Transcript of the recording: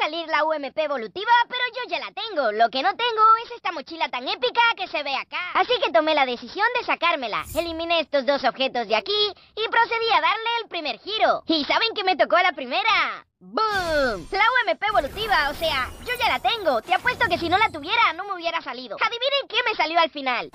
salir la UMP evolutiva, pero yo ya la tengo. Lo que no tengo es esta mochila tan épica que se ve acá. Así que tomé la decisión de sacármela. Eliminé estos dos objetos de aquí y procedí a darle el primer giro. ¿Y saben qué me tocó a la primera? ¡Boom! La UMP evolutiva, o sea, yo ya la tengo. Te apuesto que si no la tuviera no me hubiera salido. Adivinen qué me salió al final.